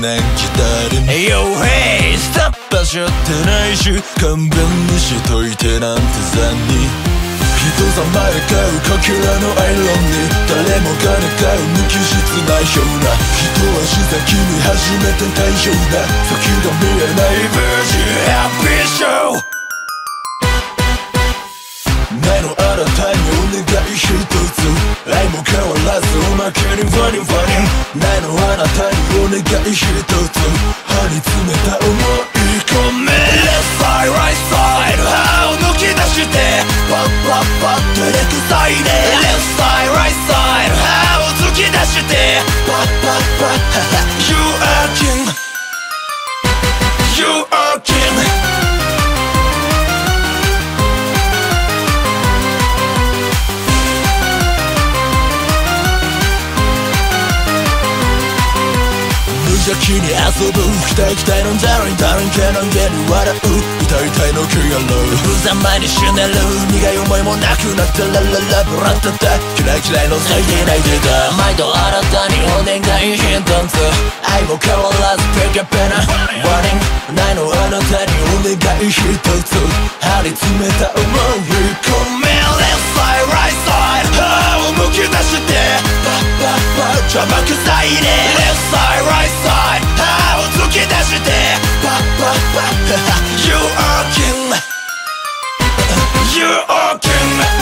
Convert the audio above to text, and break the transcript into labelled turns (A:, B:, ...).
A: なんじ誰も
B: Yo hey stop!
A: 場所ってないし勘弁にしといてなんて残に。人様へ買うかけらのアイロンに誰もが願う無機質なような。人は自先に初めて大丈夫な。先が見えない無事ハッピーショーないのあなたにお願い一つ張り詰めた思い込め
B: Left side right side 歯を抜き出してパッパッパッ照れくさいね Left side right side 歯を突き出してパッパッパッ。
A: 邪気に遊ぶ期待期待のダリンダリンけなげに笑う歌いたいのクやろ
B: 無様に死ねる
A: 苦い思いもなくなったラララブラッタタ嫌い嫌いの最低ないデータ
B: 毎度新たにお願い一つ
A: 愛も変わらずペケペナワーニングないのあなたにお願い一つ張り詰めた思い込め
B: 邪魔くさいね Left side right side 歯を突き出して
A: パッパッパッ
B: You are king You are king